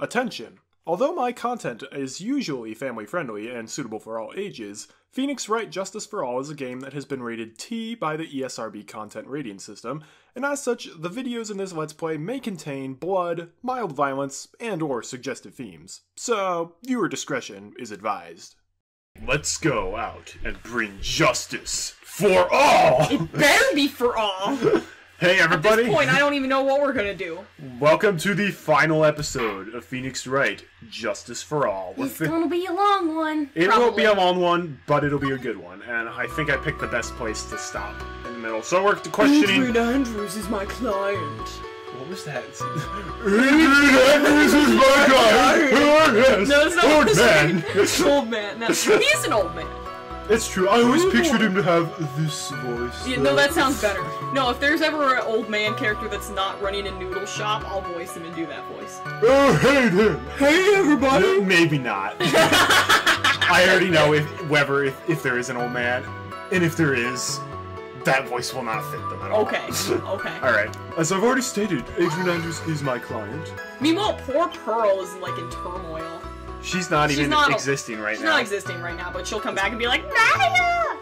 Attention! Although my content is usually family friendly and suitable for all ages, Phoenix Wright Justice for All is a game that has been rated T by the ESRB content rating system, and as such, the videos in this Let's Play may contain blood, mild violence, and or suggestive themes. So, viewer discretion is advised. Let's go out and bring justice for all! It Better be for all. At Hey everybody! At this point, I don't even know what we're gonna do. Welcome to the final episode of Phoenix Wright Justice for All. We're It's fi- gonna be a long one. It won't be a long one, but it'll be a good one. And I think I picked the best place to stop in the middle. So we're questioning. Andrews is my client. What was that? Andrews is my guy. Yes. No, it's not Old his man. It's old man. No, he's an old man. It's true. I always pictured him to have this voice. Yeah, no, that sounds better. No, if there's ever an old man character that's not running a noodle shop, I'll voice him and do that voice. Oh, hey there. Hey everybody. Maybe not. I already know if whether if, if there is an old man, and if there is, that voice will not fit them at all. Okay, okay. All right. As I've already stated, Adrian Andrews is my client. Meanwhile, poor Pearl is like in turmoil. She's not She's even not- existing right She's now. She's not existing right now, but she'll come back and be like, Naya!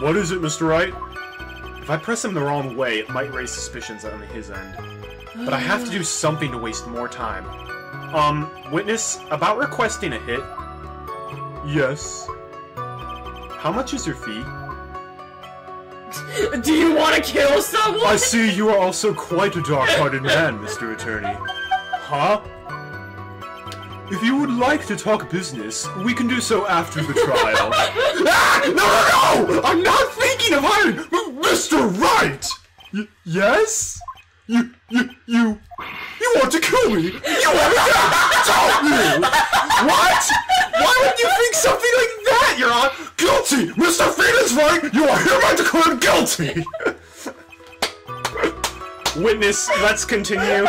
what is it, Mr. Wright? If I press him the wrong way, it might raise suspicions on his end. But I have to do something to waste more time. Um, witness, about requesting a hit. Yes. How much is your fee? Do you want to kill someone? I see you are also quite a dark-hearted man, Mr. Attorney. Huh? If you would like to talk business, we can do so after the trial. ah! No, no, no! I'm not thinking of hiring Mr. Wright! Y- yes? You, you, you, you want to kill me? You want to Don't you? What? Why would you think something like that, Your Honor? Guilty! Mr. Phoenix Wright, you are hereby declared guilty! Witness, let's continue.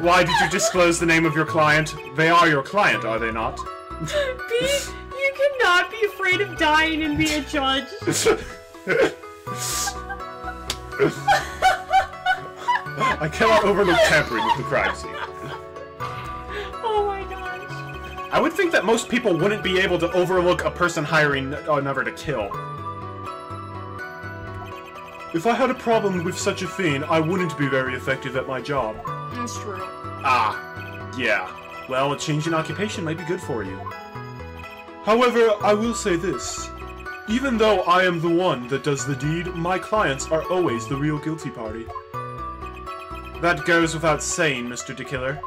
Why did you disclose the name of your client? They are your client, are they not? Pete, you cannot be afraid of dying and be a judge. I cannot overlook tampering with the crime scene. Oh my gosh. I would think that most people wouldn't be able to overlook a person hiring uh, another to kill. If I had a problem with such a thing, I wouldn't be very effective at my job. That's true. Ah, yeah. Well, a change in occupation might be good for you. However, I will say this. Even though I am the one that does the deed, my clients are always the real guilty party. That goes without saying, Mr. DeKiller.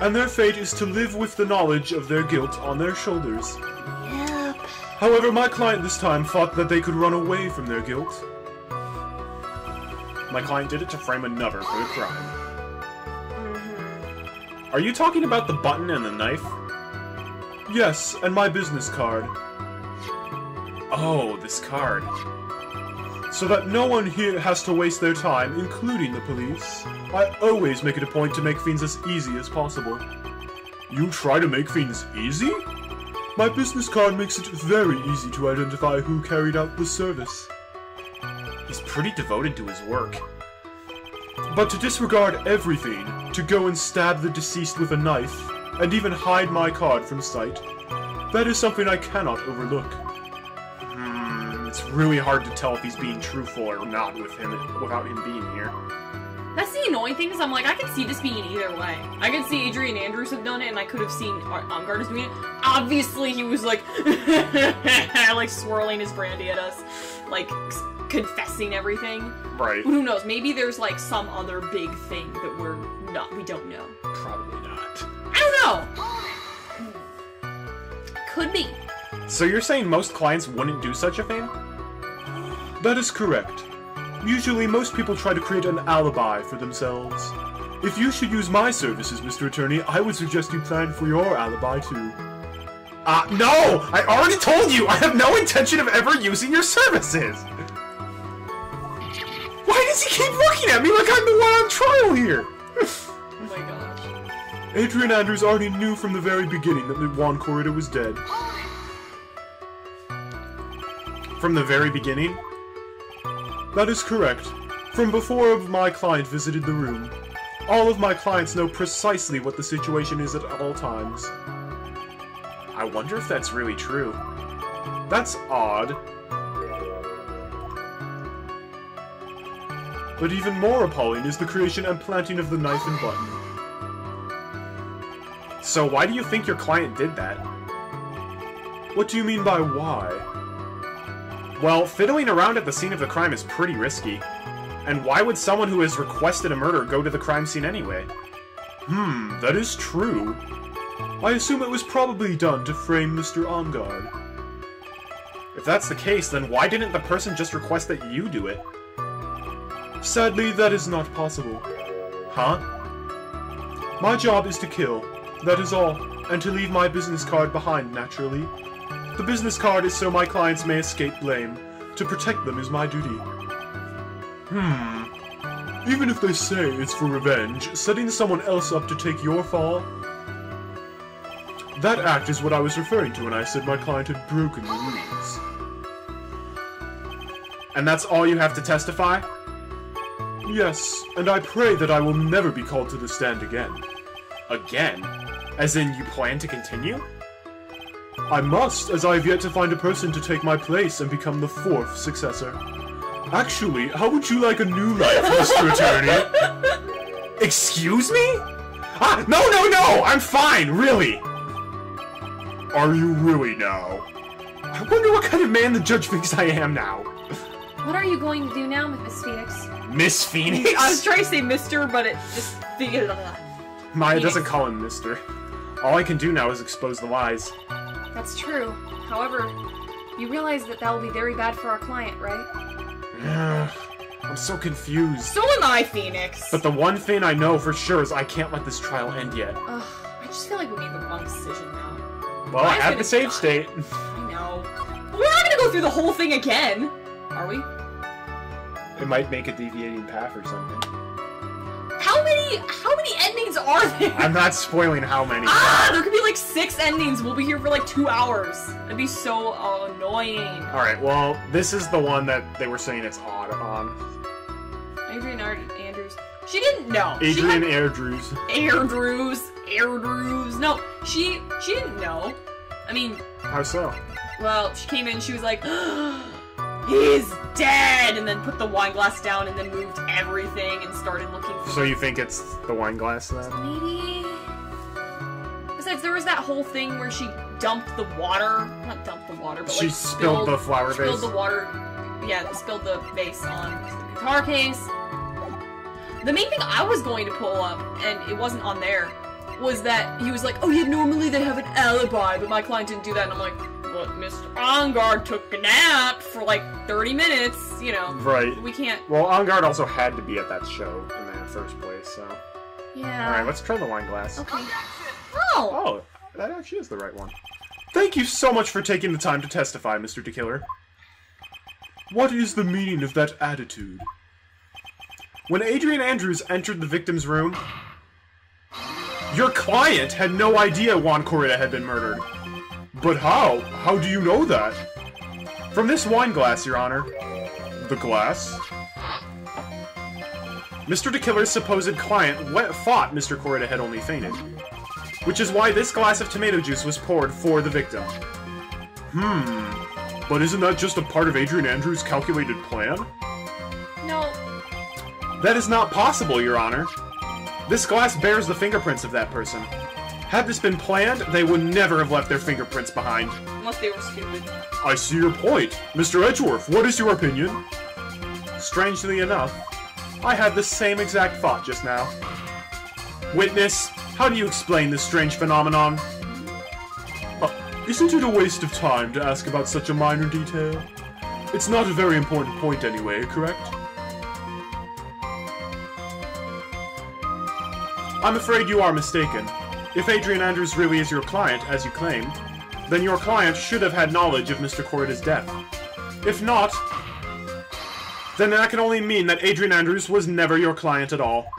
And their fate is to live with the knowledge of their guilt on their shoulders. Yep. However, my client this time thought that they could run away from their guilt. My client did it to frame another for the crime. Are you talking about the button and the knife? Yes, and my business card. Oh, this card. So that no one here has to waste their time, including the police, I always make it a point to make things as easy as possible. You try to make things easy? My business card makes it very easy to identify who carried out the service. He's pretty devoted to his work. But to disregard everything, to go and stab the deceased with a knife, and even hide my card from sight, that is something I cannot overlook. Hmm, it's really hard to tell if he's being truthful or not with him without him being here. That's the annoying thing is I'm like, I could see this being either way. I could see Adrian Andrews have done it, and I could have seen Ar- Umgard as doing it. Obviously, he was like, like swirling his brandy at us, like confessing everything. Right. Who knows? Maybe there's like some other big thing that we're not, we don't know. Probably not. I don't know. Could be. So you're saying most clients wouldn't do such a thing? That is correct. Usually, most people try to create an alibi for themselves. If you should use my services, Mr. Attorney, I would suggest you plan for your alibi too. Uh, no! I already told you! I have no intention of ever using your services! Why does he keep looking at me like I'm the one on trial here? Oh my gosh. Adrian Andrews already knew from the very beginning that the Juan Corrida was dead. From the very beginning? That is correct. From before my client visited the room. All of my clients know precisely what the situation is at all times. I wonder if that's really true. That's odd. But even more appalling is the creation and planting of the knife and button. So why do you think your client did that? What do you mean by why? Well, fiddling around at the scene of the crime is pretty risky. And why would someone who has requested a murder go to the crime scene anyway? Hmm, that is true. I assume it was probably done to frame Mr. Engarde. If that's the case, then why didn't the person just request that you do it? Sadly, that is not possible. Huh? My job is to kill, that is all, and to leave my business card behind, naturally. The business card is so my clients may escape blame. To protect them is my duty. Hmm. Even if they say it's for revenge, setting someone else up to take your fall? That act is what I was referring to when I said my client had broken the rules. And that's all you have to testify? Yes, and I pray that I will never be called to the stand again. Again? As in, you plan to continue? I must, as I have yet to find a person to take my place and become the fourth successor. Actually, how would you like a new life, Mr. Attorney? Excuse me? Ah, no, no, no! I'm fine, really! Are you really now? I wonder what kind of man the judge thinks I am now. What are you going to do now, Miss Phoenix? Miss Phoenix? I was trying to say Mister, but it just Maya Phoenix. doesn't call him Mister. All I can do now is expose the lies. That's true. However, you realize that that will be very bad for our client, right? I'm so confused. So am I, Phoenix. But the one thing I know for sure is I can't let this trial end yet. Ugh, I just feel like we made the wrong decision now. Well, I have the save die. state. I know. But we're not gonna go through the whole thing again, are we? It might make a deviating path or something. How many? How many endings are there? I'm not spoiling how many. Ah, there could be like six endings. We'll be here for like two hours. That'd be so annoying. Alright, well, this is the one that they were saying it's odd on. Adrian Andrews. She didn't know. Adrian She had Andrews. Andrews. No, she she didn't know. I mean, How so? well, she came in. She was like, "He's dead," and then put the wine glass down, and then moved everything and started looking for. So you think it's the wine glass then? Maybe. Besides, there was that whole thing where she dumped the water. Not dumped the water, but She like spilled the flower spilled vase. the water. Yeah, spilled the vase on the guitar case. The main thing I was going to pull up, and it wasn't on there, was that he was like, "Oh yeah, normally they have an alibi, but my client didn't do that." And I'm like, "But Mr. Engarde took a nap for like 30 minutes, you know. Right. We can't." Well, Engarde also had to be at that show in the first place, so. Yeah. Alright, let's try the wine glass. Okay. Oh. Oh, that actually is the right one. Thank you so much for taking the time to testify, Mr. DeKiller. What is the meaning of that attitude? When Adrian Andrews entered the victim's room, your client had no idea Juan Corrida had been murdered. But how? How do you know that? From this wine glass, Your Honor. The glass? Mr. DeKiller's supposed client wet thought Mr. Corrida had only fainted. Which is why this glass of tomato juice was poured for the victim. Hmm. But isn't that just a part of Adrian Andrews' calculated plan? No. That is not possible, Your Honor. This glass bears the fingerprints of that person. Had this been planned, they would never have left their fingerprints behind. Unless they were stupid. I see your point. Mr. Edgeworth, what is your opinion? Strangely enough, I had the same exact thought just now. Witness, how do you explain this strange phenomenon? Uh, isn't it a waste of time to ask about such a minor detail? It's not a very important point anyway, correct? I'm afraid you are mistaken. If Adrian Andrews really is your client, as you claim, then your client should have had knowledge of Mr. Corrida's death. If not, then that can only mean that Adrian Andrews was never your client at all.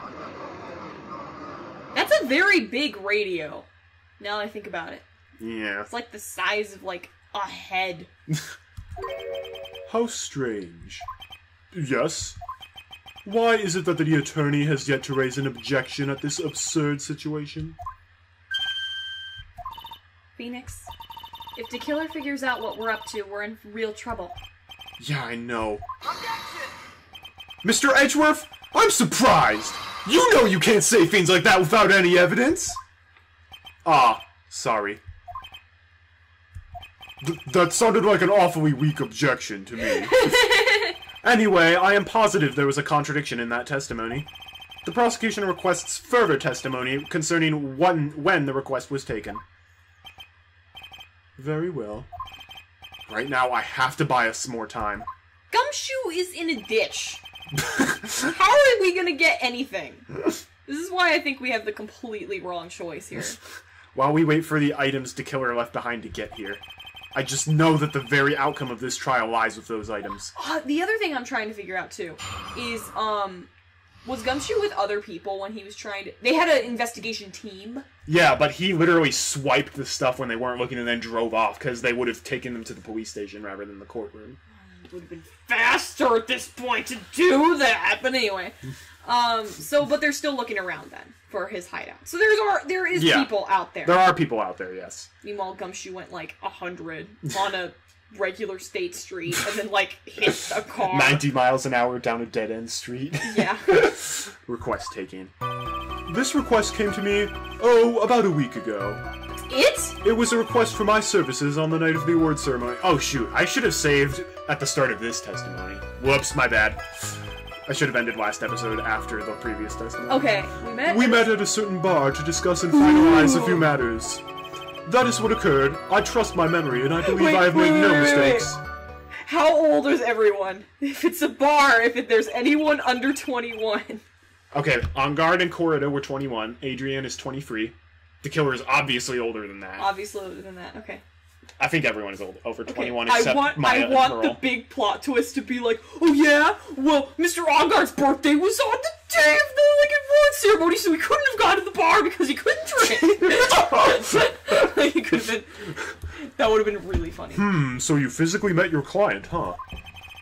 That's a very big radio. Now that I think about it. Yeah. It's like the size of like a head. How strange. Yes? Why is it that the attorney has yet to raise an objection at this absurd situation? Phoenix, if the killer figures out what we're up to, we're in real trouble. Yeah, I know. Mr. Edgeworth, I'm surprised! You know you can't say things like that without any evidence! Ah, sorry. Th- that sounded like an awfully weak objection to me. anyway, I am positive there was a contradiction in that testimony. The prosecution requests further testimony concerning when, when the request was taken. Very well. Right now, I have to buy us some more time. Gumshoe is in a ditch. How are we gonna get anything? This is why I think we have the completely wrong choice here. While we wait for the items the killer left behind to get here. I just know that the very outcome of this trial lies with those items. Uh, the other thing I'm trying to figure out too is um was Gumshoe with other people when he was trying to they had an investigation team. Yeah, but he literally swiped the stuff when they weren't looking and then drove off because they would have taken them to the police station rather than the courtroom. It would have been faster at this point to do that. But anyway. Um so but they're still looking around then for his hideout. So there's are there is Yeah. people out there. There are people out there, yes. Meanwhile Gumshoe went like a hundred on a regular state street and then like hit a car. 90 miles an hour down a dead end street. Yeah. request taking. This request came to me, oh, about a week ago. It? It was a request for my services on the night of the award ceremony. Oh shoot, I should have saved at the start of this testimony. Whoops, my bad. I should have ended last episode after the previous testimony. Okay, we met. We met at a certain bar to discuss and finalize a few matters. That is what occurred. I trust my memory, and I believe Wait, I have made wait, no wait, wait. mistakes. How old is everyone? If it's a bar, if it, there's anyone under 21. Okay, Engarde and Corrida were 21. Adrian is 23. The killer is obviously older than that. Obviously older than that. Okay. I think everyone is old, over Okay, 21 I except want Maya I want the big plot twist to be like, oh yeah, well, Mr. Ongar's birthday was on the day of the like award ceremony, so he couldn't have gone to the bar because he couldn't drink. he could have been. That would have been really funny. Hmm, so you physically met your client, huh?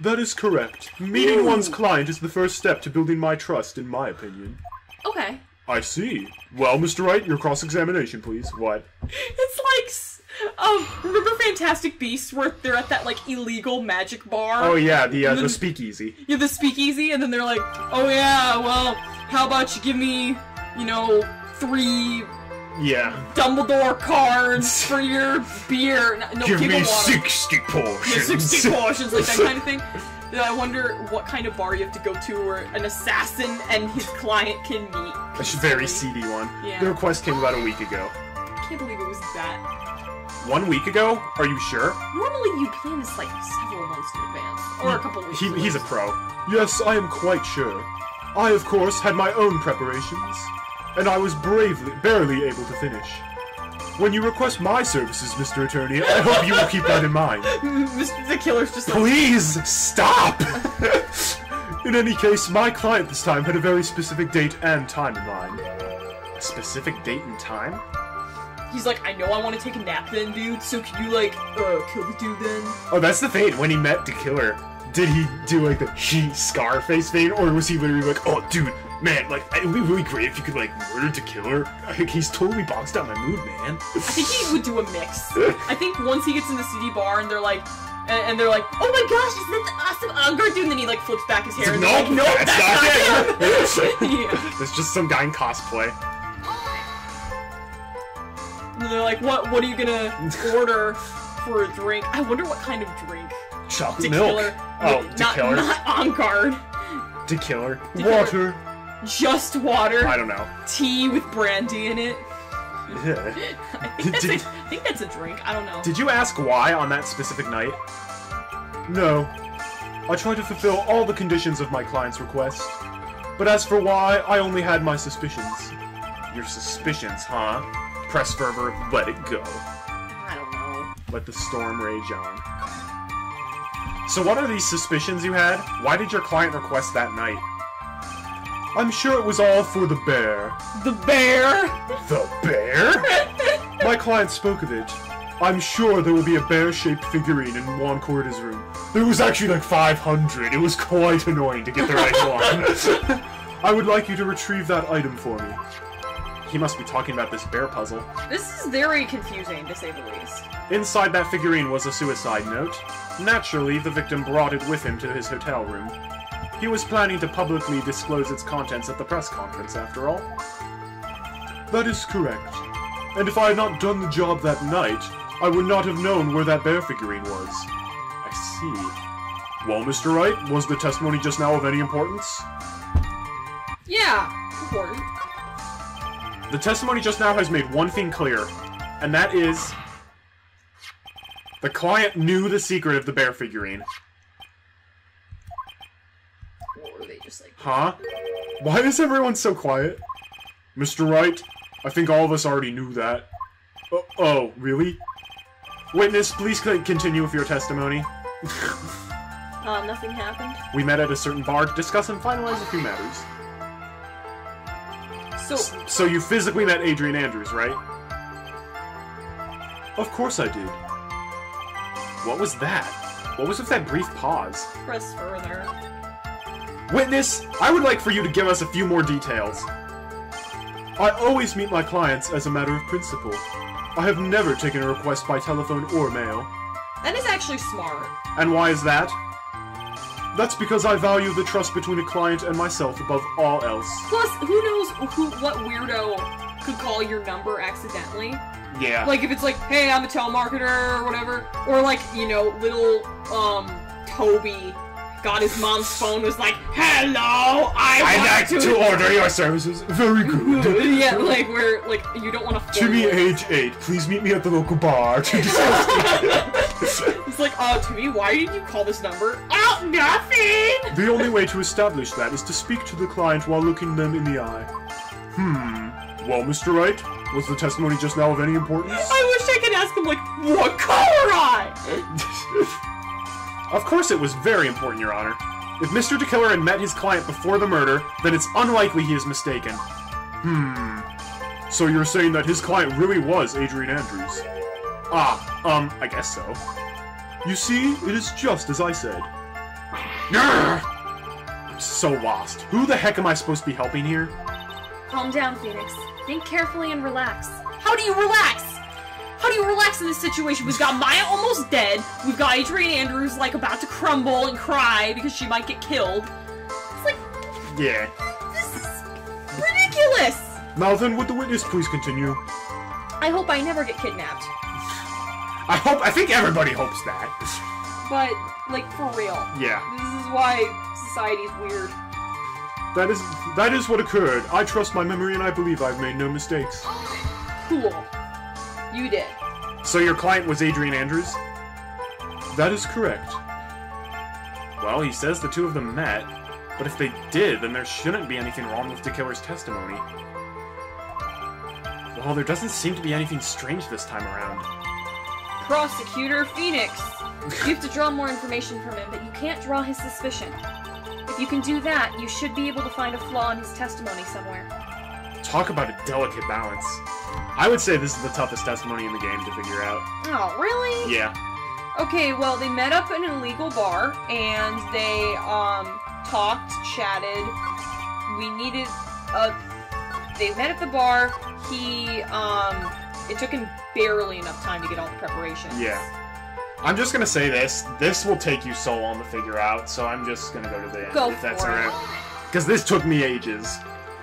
That is correct. Meeting one's client is the first step to building my trust, in my opinion. Okay. I see. Well, Mr. Wright, your cross-examination, please. What? It's like, s- um, remember Fantastic Beasts where they're at that like illegal magic bar? Oh yeah, the uh, the speakeasy. Yeah, the speakeasy, and then they're like, oh yeah, well, how about you give me, you know, three Yeah. Dumbledore cards for your beer? No, Give me water. sixty Yeah, portions. 60 portions, like that kind of thing. I wonder what kind of bar you have to go to where an assassin and his client can meet. A very seedy one. Yeah. The request came about a week ago. I can't believe it was that. One week ago? Are you sure? Normally you plan this like several months in advance, or a couple weeks. He, he's a pro. Yes, I am quite sure. I, of course, had my own preparations, and I was bravely, barely able to finish. When you request my services, Mr. Attorney, I hope you will keep that in mind. Mr. The Killer's just like, Please stop! in any case, my client this time had a very specific date and time in mind. A specific date and time? He's like, I know I want to take a nap then, dude. So can you like, uh, kill the dude then? Oh, that's the thing. When he met the killer, did he do like the he Scarface thing, or was he literally like, "Oh, dude, man, like it would be really great if you could like murder the killer"? Like, he's totally boxed out my mood, man. I think he would do a mix. I think once he gets in the city bar and they're like, and, they're like, oh my gosh, isn't that the awesome Ungar dude? And then he like flips back his hair and they're like, no, nope, that's, not him. him. yeah. It's just some guy in cosplay. And they're like, what? What are you gonna order for a drink? I wonder what kind of drink. Chocolate Tequila. milk. Oh, not, tequila. not on guard. Tequila. Tequila. Water. Just water. I don't know. Tea with brandy in it. Yeah. I think, Did- a, I think that's a drink. I don't know. Did you ask why on that specific night? No. I tried to fulfill all the conditions of my client's request. But as for why, I only had my suspicions. Your suspicions, huh? Press fervor, let it go. I don't know. Let the storm rage on. So what are these suspicions you had? Why did your client request that night? I'm sure it was all for the bear. The bear. The bear? My client spoke of it. I'm sure there will be a bear-shaped figurine in Juan Corrida's room. There was actually like 500. It was quite annoying to get the right one. I would like you to retrieve that item for me. He must be talking about this bear puzzle. This is very confusing, to say the least. Inside that figurine was a suicide note. Naturally, the victim brought it with him to his hotel room. He was planning to publicly disclose its contents at the press conference, after all. That is correct. And if I had not done the job that night, I would not have known where that bear figurine was. I see. Well, Mr. Wright, was the testimony just now of any importance? Yeah, important. The testimony just now has made one thing clear, and that is... The client knew the secret of the bear figurine. Or were they just like... Huh? Why is everyone so quiet? Mr. Wright, I think all of us already knew that. Oh, oh really? Witness, please continue with your testimony. Uh, nothing happened. We met at a certain bar to discuss and finalize a few matters. So, So you physically met Adrian Andrews, right? Of course I did. What was that? What was with that brief pause? press further. Witness, I would like for you to give us a few more details. I always meet my clients as a matter of principle. I have never taken a request by telephone or mail. That is actually smart. And why is that? That's because I value the trust between a client and myself above all else. Plus, who knows who what weirdo could call your number accidentally? Yeah. Like if it's like, hey, I'm a telemarketer or whatever, or like you know, little um Toby got his mom's phone was like, hello, I I'd like to order your services. Very good. yeah, like where like you don't want to. To me, age 8, please meet me at the local bar to discuss It's like, uh, to me, why did you call this number? Oh, nothing. The only way to establish that is to speak to the client while looking them in the eye. Hmm. Well, Mr. Wright, was the testimony just now of any importance? I wish I could ask him like, what color I? of course it was very important, Your Honor. If Mr. DeKiller had met his client before the murder, then it's unlikely he is mistaken. Hmm. So you're saying that his client really was Adrian Andrews? Ah, um, I guess so. You see, it is just as I said. Grr! I'm so lost. Who the heck am I supposed to be helping here? Calm down, Phoenix. Think carefully and relax. How do you relax? How do you relax in this situation? We've got Maya almost dead. We've got Adrian Andrews like about to crumble and cry because she might get killed. It's like Yeah. this is ridiculous. Now then, would the witness please continue? I hope I never get kidnapped. I hope, I think everybody hopes that. But like for real. Yeah. This is why society's weird. That is, that is what occurred. I trust my memory and I believe I've made no mistakes. Cool. You did. So your client was Adrian Andrews? That is correct. Well, he says the two of them met, but if they did, then there shouldn't be anything wrong with the killer's testimony. Well, there doesn't seem to be anything strange this time around. Prosecutor Phoenix. You have to draw more information from him, but you can't draw his suspicion. If you can do that, you should be able to find a flaw in his testimony somewhere. Talk about a delicate balance. I would say this is the toughest testimony in the game to figure out. Oh, really? Yeah. Okay, well, they met up in an illegal bar and they um talked, chatted. We needed a. They met at the bar. He um. It took him barely enough time to get all the preparations. Yeah. I'm just gonna say this. This will take you so long to figure out, so I'm just gonna go to the end Go if that's alright. Because this took me ages.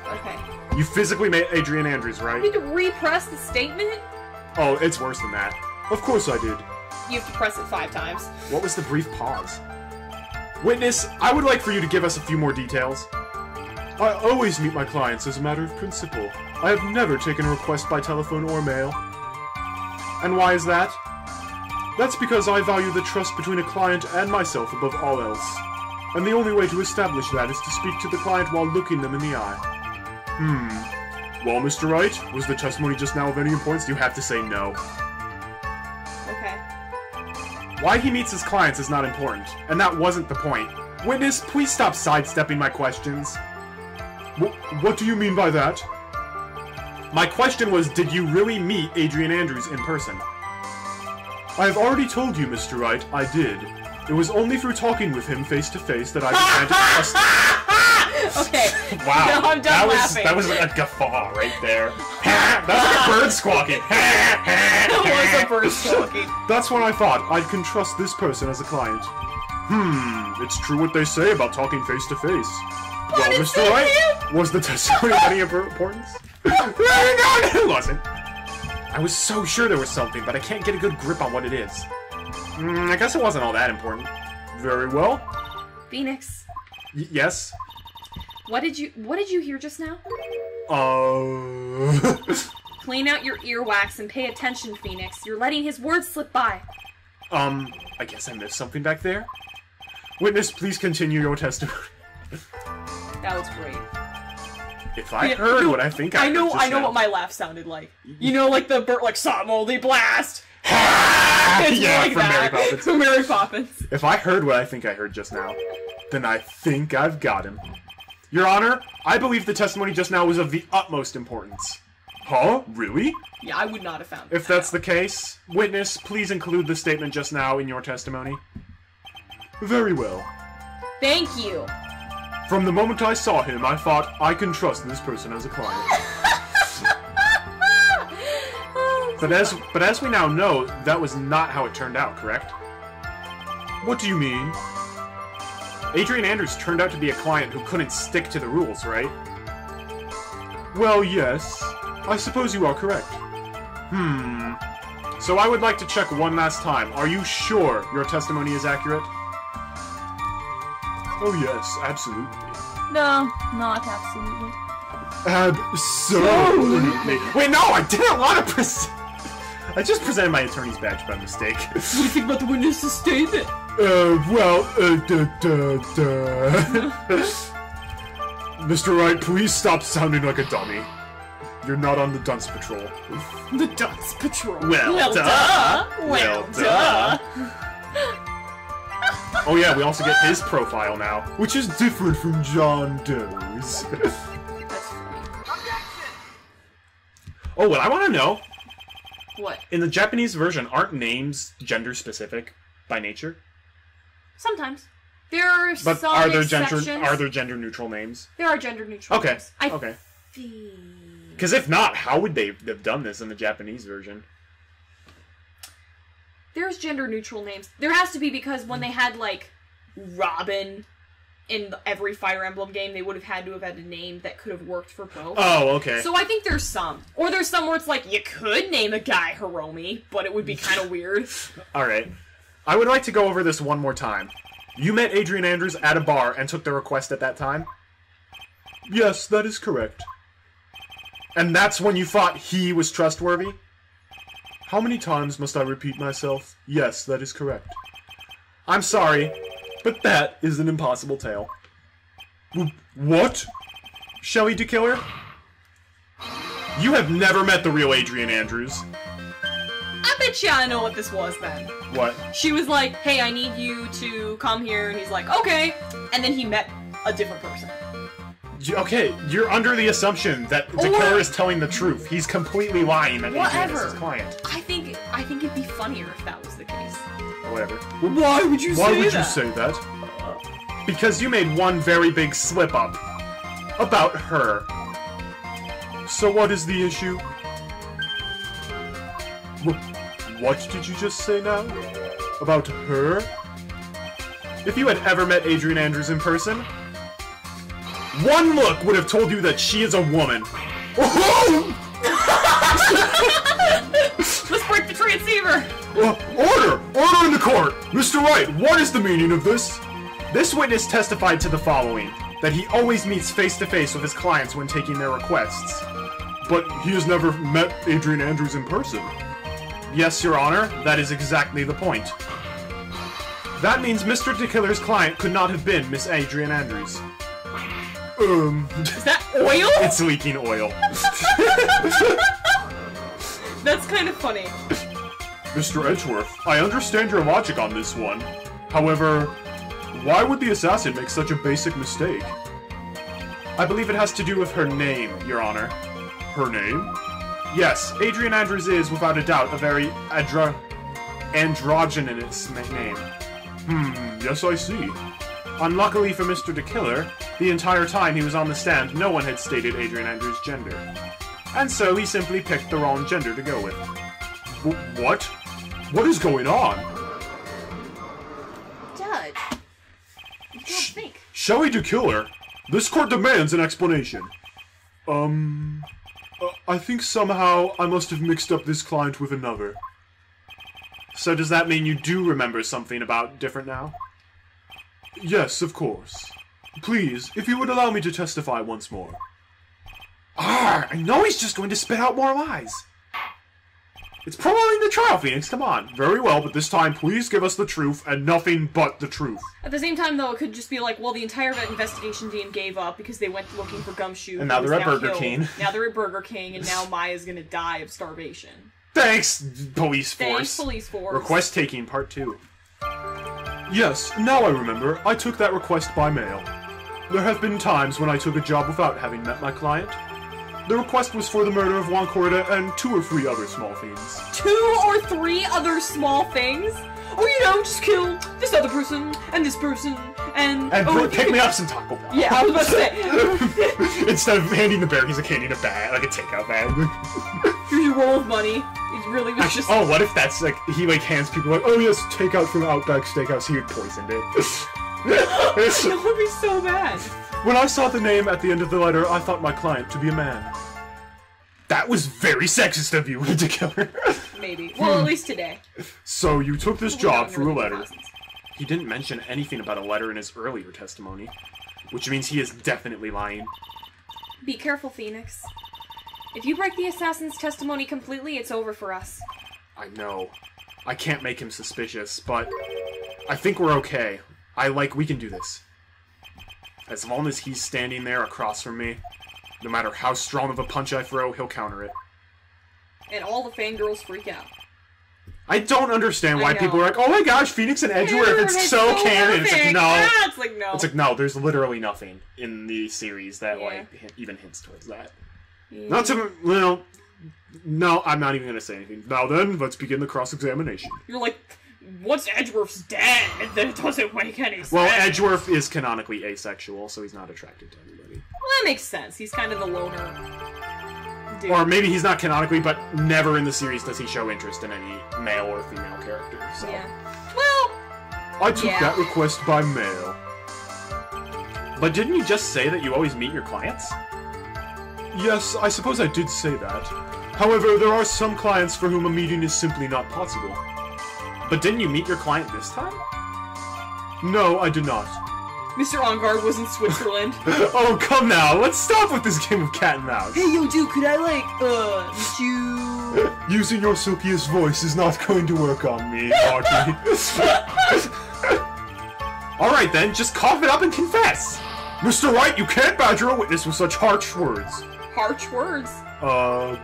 Okay. You physically made Adrian Andrews, right? You need to repress the statement. Oh, it's worse than that. Of course I did. You have to press it five times. What was the brief pause? Witness, I would like for you to give us a few more details. I always meet my clients as a matter of principle. I have never taken a request by telephone or mail. And why is that? That's because I value the trust between a client and myself above all else. And the only way to establish that is to speak to the client while looking them in the eye. Hmm. Well, Mr. Wright, was the testimony just now of any importance? You have to say no. Okay. Why he meets his clients is not important, and that wasn't the point. Witness, please stop sidestepping my questions. Wh- what do you mean by that? My question was, did you really meet Adrian Andrews in person? I have already told you, Mr. Wright, I did. It was only through talking with him face to face that I began to trust him. okay. Wow, Now I'm done that was laughing. that was a guffaw right there. that was like a bird squawking. That was a bird squawking. That's when I thought I can trust this person as a client. Hmm, it's true what they say about talking face to face. Well, Mr. Wright, say? was the testimony of any importance? no, it wasn't. I was so sure there was something, but I can't get a good grip on what it is. Hmm, I guess it wasn't all that important. Very well. Phoenix, Y- yes. what did you what did you hear just now? Uh. Clean out your earwax and pay attention, Phoenix. You're letting his words slip by. um. I guess I missed something back there. Witness, please continue your testimony. That was great. If I Yeah, heard no, what I think I, I know heard just I know now- what my laugh sounded like. Mm-hmm. You know, like the bird, like "Stop moldy blast." yeah, like from Mary. Poppins. From Mary Poppins. If I heard what I think I heard just now, then I think I've got him. Your Honor, I believe the testimony just now was of the utmost importance. Huh? Really? Yeah, I would not have found. If that that's out. the case, witness, please include the statement just now in your testimony. Very well. Thank you. From the moment I saw him, I thought I can trust this person as a client. But as but as we now know, that was not how it turned out, correct? What do you mean? Adrian Andrews turned out to be a client who couldn't stick to the rules, right? Well, yes. I suppose you are correct. Hmm. So I would like to check one last time. Are you sure your testimony is accurate? Oh yes, absolutely. no, not absolutely. Absolutely. Wait, no, I didn't want to present. I just presented my attorney's badge by mistake. What do you think about the witness's statement? Uh, well, uh, duh, duh, duh. Mr. Wright, please stop sounding like a dummy. You're not on the dunce patrol. The Dunce Patrol. Well, well duh. duh. Well, Well, duh. Oh yeah, we also get his profile now, which is different from John Doe's. Oh, what I want to know, What? in the Japanese version, aren't names gender specific by nature? Sometimes. There are But some are there exceptions. gender are there gender neutral names? There are gender neutral. Okay. names. I okay. Because if not, how would they have done this in the Japanese version? There's gender neutral names. There has to be because when they had like Robin in every Fire Emblem game, they would have had to have had a name that could have worked for both. Oh, okay. So I think there's some, or there's some where it's like you could name a guy Hiromi, but it would be kind of weird. All right. I would like to go over this one more time. You met Adrian Andrews at a bar and took the request at that time? Yes, that is correct. And that's when you thought he was trustworthy? How many times must I repeat myself? Yes, that is correct. I'm sorry, but that is an impossible tale. W- what? Shelly DeKiller? You have never met the real Adrian Andrews. I bet you I know what this was then. What? She was like, "Hey, I need you to come here," and he's like, "Okay," and then he met a different person. Y- Okay, you're under the assumption that the Or- killer is telling the truth. He's completely lying that Adrian is Whatever. his client. I think I think it'd be funnier if that was the case. Or whatever. Why would you Why would you say that? Because you made one very big slip up about her. So what is the issue? What did you just say now? About her? If you had ever met Adrian Andrews in person, one look would have told you that she is a woman. Let's break the transceiver. Uh, order! Order in the court! Mr. Wright, what is the meaning of this? This witness testified to the following that he always meets face to face with his clients when taking their requests. But he has never met Adrian Andrews in person. Yes, Your Honor, that is exactly the point. That means Mr. DeKiller's client could not have been Miss Adrian Andrews. Um, Is that oil? it's leaking oil. That's kind of funny. Mr. Edgeworth, I understand your logic on this one. However, why would the assassin make such a basic mistake? I believe it has to do with her name, Your Honor. Her name? Yes, Adrian Andrews is, without a doubt, a very adra... androgynous name. Hmm, yes, I see. Unluckily for Mr. De Killer, the entire time he was on the stand, no one had stated Adrian Andrews' gender. And so he simply picked the wrong gender to go with. W- what? What is going on? Judge. You don't think. Shelly De Killer, this court demands an explanation. Um, uh, I think somehow I must have mixed up this client with another. So does that mean you do remember something about different now? Yes, of course. Please, if you would allow me to testify once more. Ah, I know he's just going to spit out more lies. It's prolonging the trial, Phoenix. Come on. Very well, but this time, please give us the truth and nothing but the truth. At the same time, though, it could just be like, well, the entire investigation team gave up because they went looking for Gumshoe. And now they're was at Burger killed. King. Now they're at Burger King, and now Maya's gonna die of starvation. Thanks, police force. Thanks, police force. Request taking part two. Yes, now I remember. I took that request by mail. There have been times when I took a job without having met my client. The request was for the murder of Juan Corrida and two or three other small things. Two or three other small things? Oh, you know, just kill this other person, and this person, and... And oh, bro, if you pick me up some Taco Bell. Yeah, I was about to say. Instead of handing the bear, he's like handing a bag, like a takeout bag. Here's your roll of money. It really was Actually, just... oh, what if that's like he like hands people like, oh yes, takeout from Outback Steakhouse. He had poisoned it. that would be so bad. When I saw the name at the end of the letter, I thought my client to be a man. That was very sexist of you, to kill her. Maybe. Well, at hmm. least today. so you took this We're job down through a here letter. thousands. He didn't mention anything about a letter in his earlier testimony, which means he is definitely lying. Be careful, Phoenix. If you break the assassin's testimony completely, it's over for us. I know. I can't make him suspicious, but I think we're okay. I like we can do this. As long as he's standing there across from me, no matter how strong of a punch I throw, he'll counter it. And all the fangirls freak out. I don't understand why people are like, "Oh my gosh, Phoenix and Edgeworth, it's It's so canon." It's like no, Ah, it's like no. it's like no. There's literally nothing in the series that Yeah. like even hints towards that. Yeah. Not to well, no, I'm not even gonna say anything. Now then, let's begin the cross examination. You're like, what's Edgeworth's dead? That doesn't make any sense. Well, Edgeworth is canonically asexual, so he's not attracted to anybody. Well, that makes sense. He's kind of the loner. Dude. Or maybe he's not canonically, but never in the series does he show interest in any male or female character. So Yeah. Well, I took Yeah. that request by mail. But didn't you just say that you always meet your clients? Yes, I suppose I did say that. However, there are some clients for whom a meeting is simply not possible. But didn't you meet your client this time? No, I did not. Mr. Engarde was in Switzerland. oh, come now, let's stop with this game of cat and mouse. hey, yo, dude, could I, like, uh, meet you? Using your silkiest voice is not going to work on me, Archie. Alright then, just cough it up and confess! Mr. White, you can't badger a witness with such harsh words. Harsh words. Uh,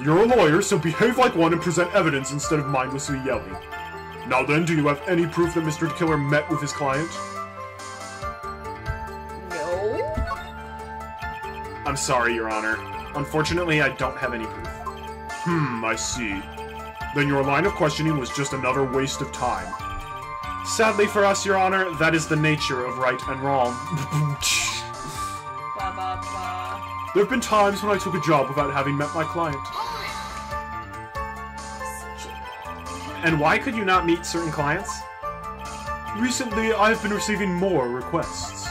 you're a lawyer, so behave like one and present evidence instead of mindlessly yelling. Now then, do you have any proof that Mr. Killer met with his client? No. I'm sorry, Your Honor. Unfortunately, I don't have any proof. Hmm, I see. Then your line of questioning was just another waste of time. Sadly for us, Your Honor, that is the nature of right and wrong. Ba ba ba. There have been times when I took a job without having met my client. And why could you not meet certain clients? Recently, I have been receiving more requests.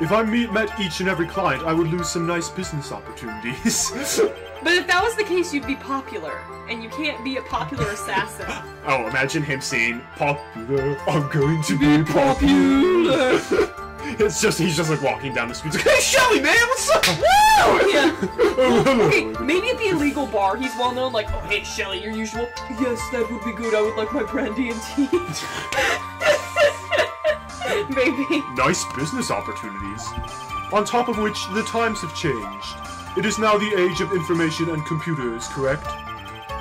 If I meet, met each and every client, I would lose some nice business opportunities. But if that was the case, you'd be popular, and you can't be a popular assassin. Oh, imagine him saying, popular, I'm going to be popular. it's just, he's just like walking down the street, like, hey Shelly, man, what's up? Woo! yeah. Okay, maybe at the illegal bar, he's well known, like, oh, hey, Shelly, your usual. Yes, that would be good. I would like my brandy and tea. maybe. Nice business opportunities. On top of which, the times have changed. It is now the age of information and computers, correct?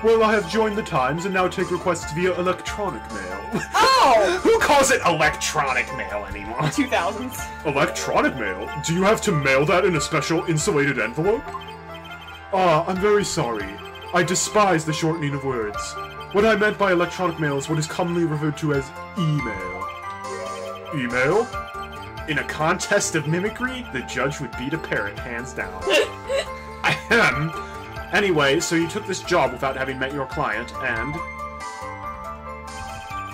Well, I have joined the times and now take requests via electronic mail. Oh! Who calls it electronic mail anymore? 2000s. Electronic mail? Do you have to mail that in a special insulated envelope? Ah, I'm very sorry. I despise the shortening of words. What I meant by electronic mail is what is commonly referred to as email. Email? In a contest of mimicry, the judge would beat a parrot hands down. Ahem. Anyway, so you took this job without having met your client, and...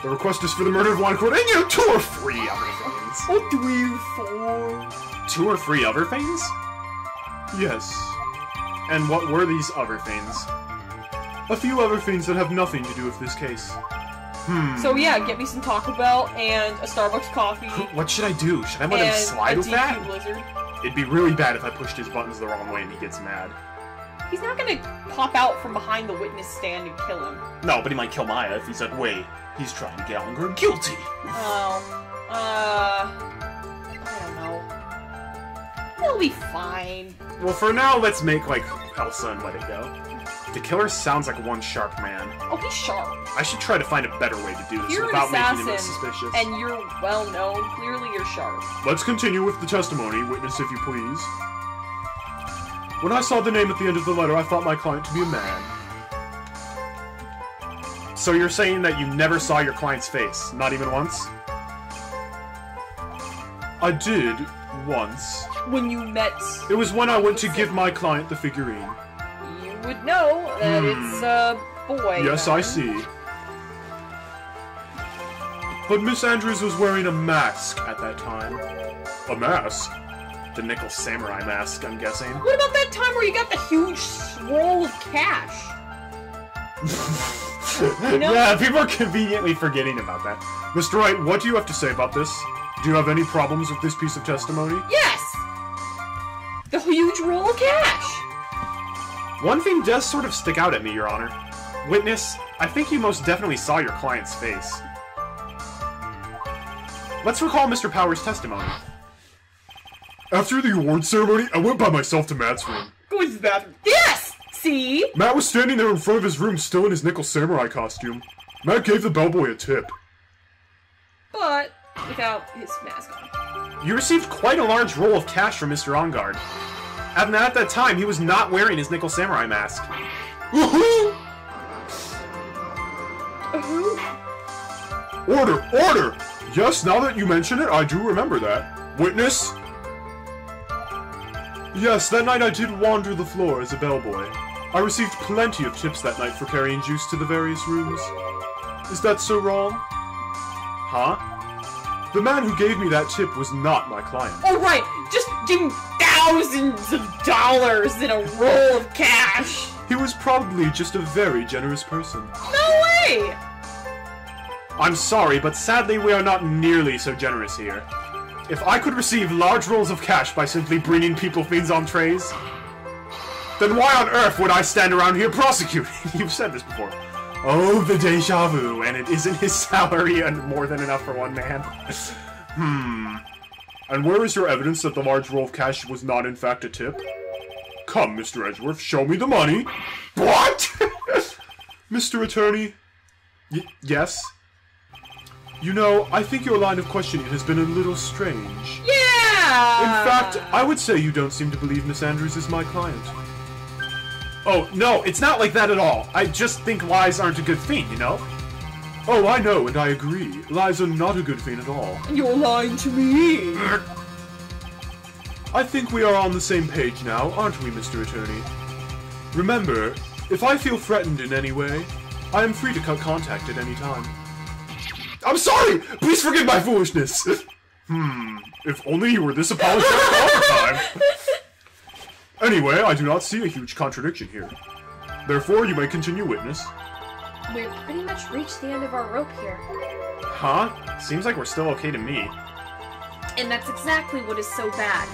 The request is for the murder of one court, and you two or three other things. Oh, three, four. Two or three other things? Yes. And what were these other things? A few other things that have nothing to do with this case. Hmm. So yeah, get me some Taco Bell and a Starbucks coffee. What should I do? Should I let him slide with that? Blizzard. It'd be really bad if I pushed his buttons the wrong way and he gets mad. He's not gonna pop out from behind the witness stand and kill him. No, but he might kill Maya if he's like, wait, he's trying to get Engarde guilty. Oh, uh, I don't know. He'll be fine. Well, for now, let's make, like, Elsa and let it go. The killer sounds like one sharp man. Oh, he's sharp. I should try to find a better way to do this You're without making him suspicious. and you're well known. Clearly, you're sharp. Let's continue with the testimony, witness if you please. When I saw the name at the end of the letter, I thought my client to be a man. So you're saying that you never saw your client's face? Not even once? I did, once. When you met, It was when I went to give my client the figurine. you would know that Hmm. it's a boy. Yes, then. I see. But Miss Andrews was wearing a mask at that time. A mask? The Nickel Samurai mask, I'm guessing. What about that time where you got the huge roll of cash? know? Yeah, people are conveniently forgetting about that. Mr. Wright, what do you have to say about this? Do you have any problems with this piece of testimony? Yes! The huge roll of cash! One thing does sort of stick out at me, Your Honor. Witness, I think you most definitely saw your client's face. Let's recall Mr. Power's testimony. After the award ceremony, I went by myself to Matt's room. Go into the bathroom. Yes! See? Matt was standing there in front of his room, still in his nickel samurai costume. Matt gave the bellboy a tip. But without his mask on. You received quite a large roll of cash from Mr. Engarde. And at that time, he was not wearing his nickel samurai mask. Woohoo! Uh-huh. Order! Order! Yes, now that you mention it, I do remember that. Witness? Yes, that night I did wander the floor as a bellboy. I received plenty of tips that night for carrying juice to the various rooms. Is that so wrong? Huh? The man who gave me that tip was not my client. Oh right, just give him thousands of dollars in a roll of cash. He was probably just a very generous person. No way! I'm sorry, but sadly we are not nearly so generous here. If I could receive large rolls of cash by simply bringing people things on trays, then why on earth would I stand around here prosecuting? You've said this before. Oh, the deja vu, and it isn't his salary and more than enough for one man. hmm. And where is your evidence that the large roll of cash was not in fact a tip? Come, Mr. Edgeworth, show me the money. What? Mr. Attorney? Y- yes? You know, I think your line of questioning has been a little strange. Yeah! In fact, I would say you don't seem to believe Miss Andrews is my client. Oh, no, it's not like that at all. I just think lies aren't a good thing, you know? Oh, I know, and I agree. Lies are not a good thing at all. You're lying to me. I think we are on the same page now, aren't we, Mr. Attorney? Remember, if I feel threatened in any way, I am free to cut contact at any time. I'm sorry! Please forgive my foolishness! hmm, if only you were this apologetic all the time. Anyway, I do not see a huge contradiction here. Therefore, you may continue, witness. We've pretty much reached the end of our rope here. Huh? Seems like we're still okay to me. And that's exactly what is so bad.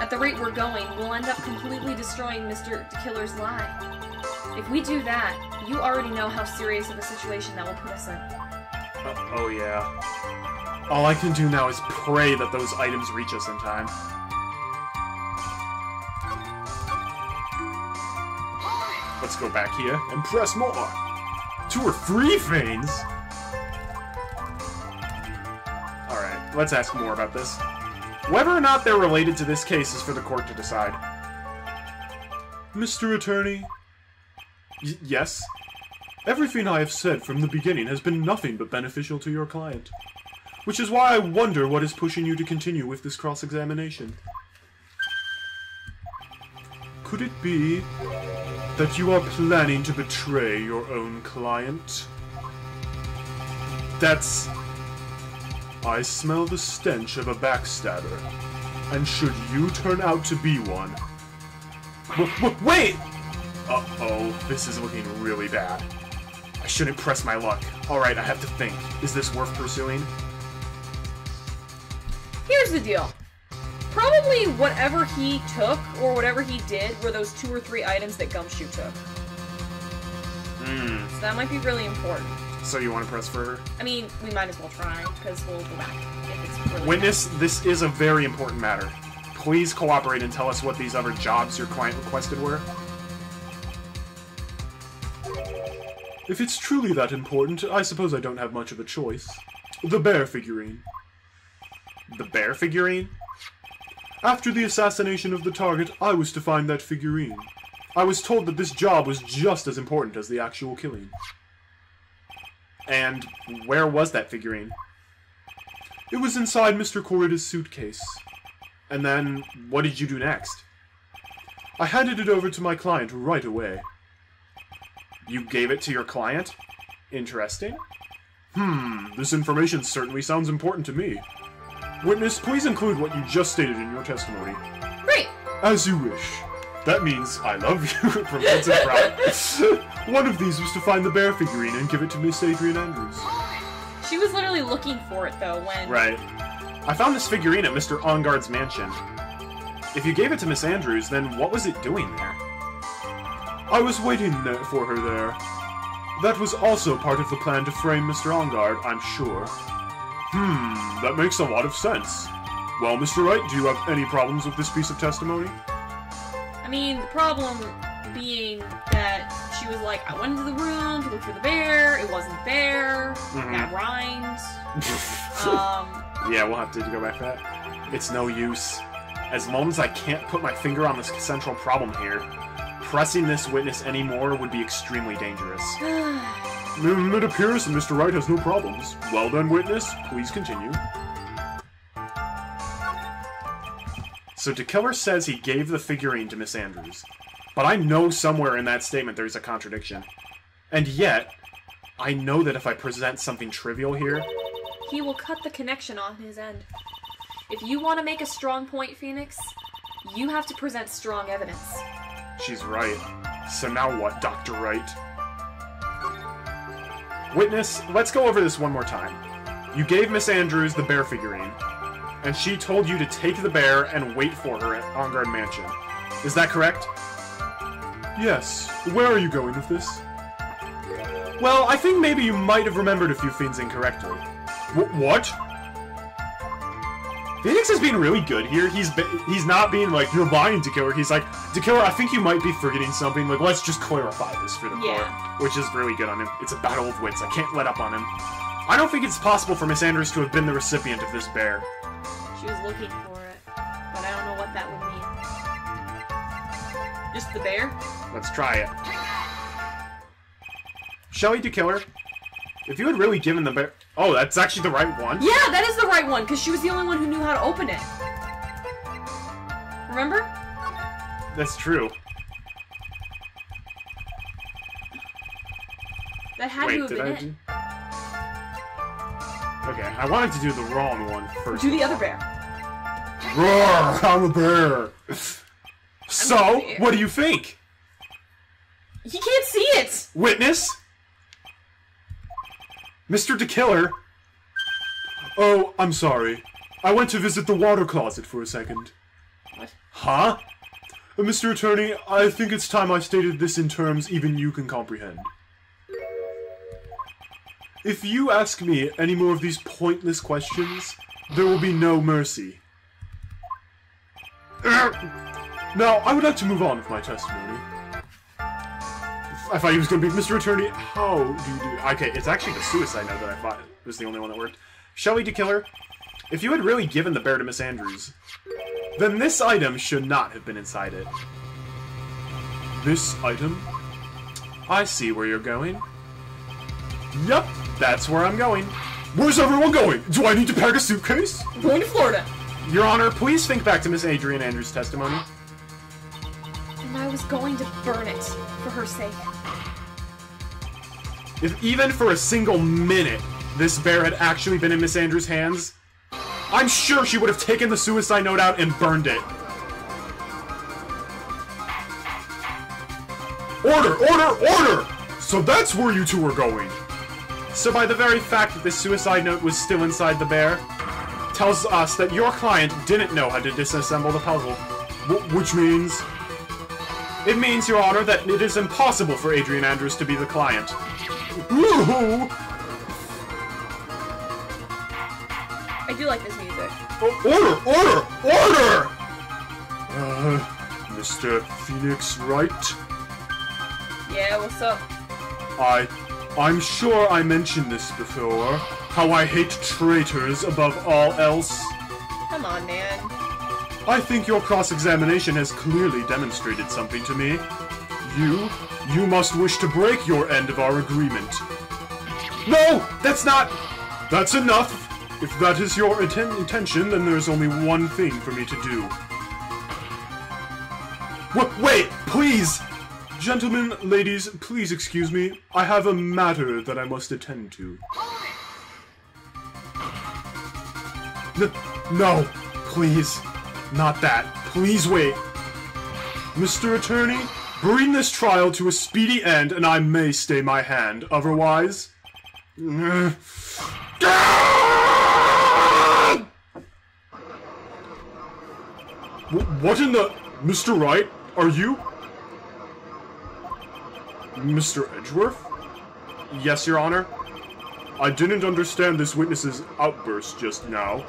At the rate we're going, we'll end up completely destroying Mr. Killer's lie. If we do that, you already know how serious of a situation that will put us in. Oh yeah. All I can do now is pray that those items reach us in time. Let's go back here and press more. Two or three things. Alright, let's ask more about this. Whether or not they're related to this case is for the court to decide. Mr. Attorney? Y- yes? Everything I have said from the beginning has been nothing but beneficial to your client. Which is why I wonder what is pushing you to continue with this cross-examination. Could it be that you are planning to betray your own client? That's... I smell the stench of a backstabber. And should you turn out to be one... W- wait! Uh-oh, this is looking really bad. I shouldn't press my luck. Alright, I have to think. Is this worth pursuing? Here's the deal. Probably whatever he took or whatever he did were those two or three items that Gumshoe took. Hmm. So that might be really important. So you want to press for her? I mean, we might as well try because we'll go back if it's really Witness, this is a very important matter. Please cooperate and tell us what these other jobs your client requested were. If it's truly that important, I suppose I don't have much of a choice. The bear figurine. The bear figurine? After the assassination of the target, I was to find that figurine. I was told that this job was just as important as the actual killing. And where was that figurine? It was inside Mr. Corrida's suitcase. And then, what did you do next? I handed it over to my client right away. You gave it to your client? Interesting. Hmm, this information certainly sounds important to me. Witness, please include what you just stated in your testimony. Great! As you wish. That means I love you from Vincent Brown. One of these was to find the bear figurine and give it to Miss Adrian Andrews. She was literally looking for it though when Right. I found this figurine at Mr. Engarde's mansion. If you gave it to Miss Andrews, then what was it doing there? I was waiting there for her there. That was also part of the plan to frame Mr. Engarde, I'm sure. Hmm, that makes a lot of sense. Well, Mr. Wright, do you have any problems with this piece of testimony? I mean, the problem being that she was like, I went into the room to look for the bear, it wasn't there, Mhm. that rhymed. Um, Yeah, we'll have to go back to that. It's no use. As long as I can't put my finger on this central problem here, pressing this witness anymore would be extremely dangerous. It appears that Mr. Wright has no problems. Well done, witness. Please continue. So de Killer says he gave the figurine to Miss Andrews. But I know somewhere in that statement there's a contradiction. And yet, I know that if I present something trivial here, He will cut the connection on his end. If you want to make a strong point, Phoenix, you have to present strong evidence. She's right. So now what, Dr. Wright? Witness, let's go over this one more time. You gave Miss Andrews the bear figurine, and she told you to take the bear and wait for her at Engarde Mansion. Is that correct? Yes. Where are you going with this? Well, I think maybe you might have remembered a few things incorrectly. Wh- what? Phoenix is being really good here. He's he's not being like you're lying to Killer. He's like to Killer. I think you might be forgetting something. Like let's just clarify this for the Yeah. court, which is really good on him. It's a battle of wits. I can't let up on him. I don't think it's possible for Miss Andrews to have been the recipient of this bear. She was looking for it, but I don't know what that would mean. just the bear? Let's try it. Shelly de Killer. If you had really given the bear, oh, that's actually the right one. Yeah, that is the right one, because she was the only one who knew how to open it. Remember? That's true. That had to Wait, have did been I it. do? Okay, I wanted to do the wrong one first. Do the other bear. Roar! I'm a bear. So, I'm a bear. what do you think? He can't see it! Witness? Mr. de Killer? Oh, I'm sorry. I went to visit the water closet for a second. What? Huh? Uh, Mr. Attorney, I think it's time I stated this in terms even you can comprehend. If you ask me any more of these pointless questions, there will be no mercy. Now, I would like to move on with my testimony. I thought he was going to be Mr. Attorney. How do you do? Okay, it's actually the suicide note that I thought was the only one that worked. Shelly DeKiller, if you had really given the bear to Miss Andrews, then this item should not have been inside it. This item? I see where you're going. Yep, that's where I'm going. Where's everyone going? Do I need to pack a suitcase? Going to Florida. Your Honor, please think back to Miss Adrian Andrews' testimony. And I was going to burn it for her sake. If even for a single minute this bear had actually been in Miss Andrews' hands, I'm sure she would have taken the suicide note out and burned it. Order! Order! Order! So that's where you two are going. So by the very fact that this suicide note was still inside the bear, tells us that your client didn't know how to disassemble the puzzle. Wh- which means... It means, Your Honor, that it is impossible for Adrian Andrews to be the client. Ooh! I do like this music. O- Order! Order! Order! Uh, Mr. Phoenix Wright? Yeah, what's up? I... I'm sure I mentioned this before. How I hate traitors above all else. Come on, man. I think your cross-examination has clearly demonstrated something to me. You... you must wish to break your end of our agreement. No! That's not... That's enough! If that is your inten- intention, then there's only one thing for me to do. W- wait! Please! Gentlemen, ladies, please excuse me. I have a matter that I must attend to. N- no! Please. Not that. Please wait. Mr. Attorney, bring this trial to a speedy end and I may stay my hand. Otherwise... What in the... Mr. Wright, are you... Mr. Edgeworth? Yes, Your Honor. I didn't understand this witness's outburst just now.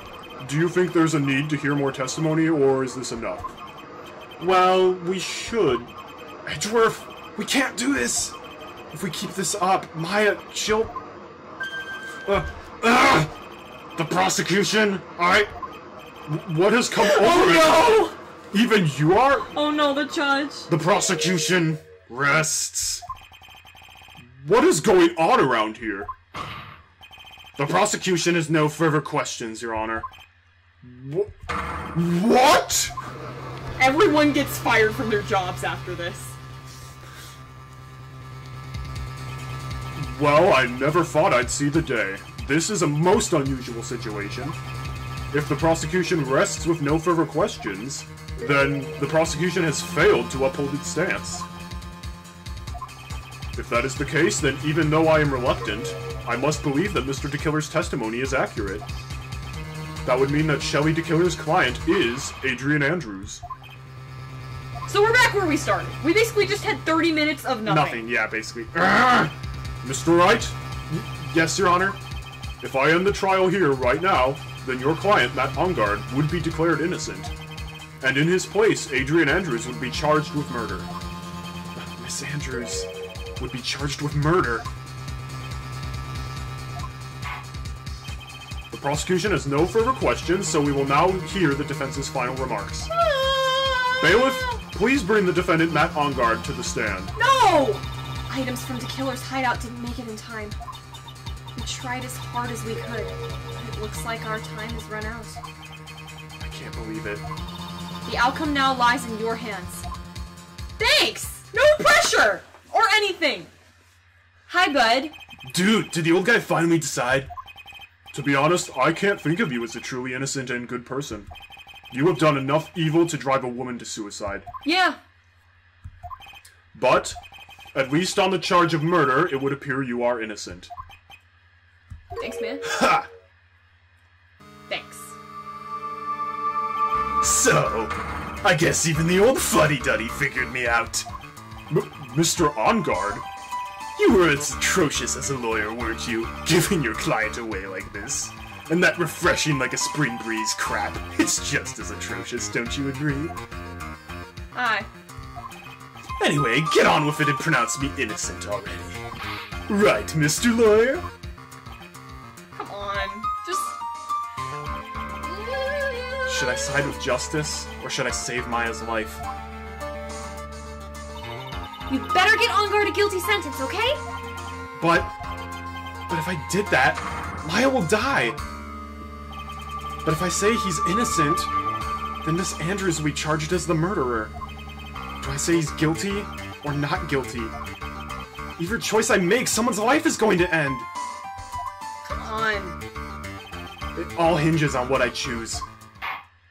Do you think there's a need to hear more testimony, or is this enough? Well, we should. Edgeworth, we can't do this! If we keep this up, Maya, she'll... Uh, uh, the prosecution, I... What has come over me? Oh no! Even you are? Oh no, the judge. The prosecution rests. What is going on around here? The prosecution has no further questions, Your Honor. Wh- what? Everyone gets fired from their jobs after this. Well, I never thought I'd see the day. This is a most unusual situation. If the prosecution rests with no further questions, then the prosecution has failed to uphold its stance. If that is the case, then even though I am reluctant, I must believe that Mr. de Killer's testimony is accurate. That would mean that Shelly DeKiller's client is Adrian Andrews. So we're back where we started. We basically just had 30 minutes of nothing. Nothing, yeah, basically. Mr. Wright? Yes, Your Honor. If I end the trial here right now, then your client, Matt Engarde, would be declared innocent. And in his place, Adrian Andrews would be charged with murder. Miss Andrews would be charged with murder. The prosecution has no further questions, so we will now hear the defense's final remarks. Ah! Bailiff, please bring the defendant Matt Engarde to the stand. No! Items from the killer's hideout didn't make it in time. We tried as hard as we could, but it looks like our time has run out. I can't believe it. The outcome now lies in your hands. Thanks! No pressure! Or anything! Hi, bud. Dude, did the old guy finally decide? To be honest, I can't think of you as a truly innocent and good person. You have done enough evil to drive a woman to suicide. Yeah, But, at least on the charge of murder, it would appear you are innocent. thanks, man. Ha! Thanks. So, I guess even the old fuddy-duddy figured me out. M- Mr. Engarde? You were as atrocious as a lawyer, weren't you? Giving your client away like this. And that refreshing like a spring breeze crap. It's just as atrocious, don't you agree? Hi. Anyway, get on with it and pronounce me innocent already. Right, Mr. Lawyer? Come on. Just. Should I side with justice, or should I save Maya's life? You better get Engarde a guilty sentence, okay? But But if I did that, Maya will die. But if I say he's innocent, then Miss Andrews will be charged as the murderer. Do I say he's guilty or not guilty? Either choice I make, someone's life is going to end. Come on. It all hinges on what I choose.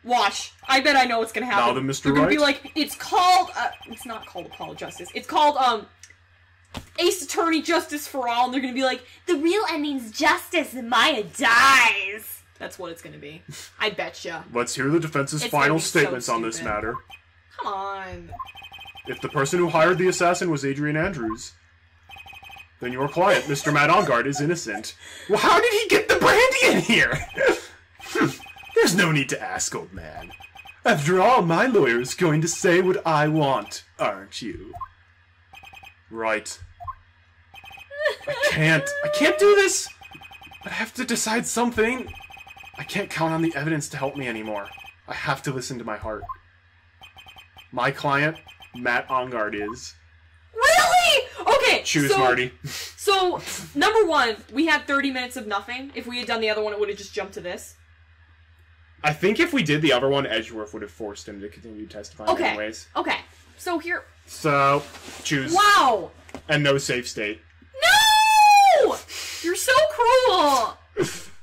Watch. I bet I know what's gonna happen. Now then, Mr. They're gonna be like, it's called. Uh, it's not called Apollo Justice. It's called um, Ace Attorney Justice for All, and they're gonna be like, the real ending's justice, and Maya dies. That's what it's gonna be. I bet betcha. Let's hear the defense's It's final be so statements on this matter. Come on. If the person who hired the assassin was Adrian Andrews, then your client, Mr. Matt Engarde, is innocent. Well, how did he get the brandy in here? There's no need to ask, old man. After all, my lawyer is going to say what I want, aren't you? Right. I can't. I can't do this! I have to decide something. I can't count on the evidence to help me anymore. I have to listen to my heart. My client, Matt Engarde, is. Really? Okay. Choose so, Marty. So number one, we had 30 minutes of nothing. If we had done the other one, it would have just jumped to this. I think if we did the other one, Edgeworth would have forced him to continue testifying Okay. anyways. Okay. So here. So, choose. Wow. And no safe state. No! You're so cruel.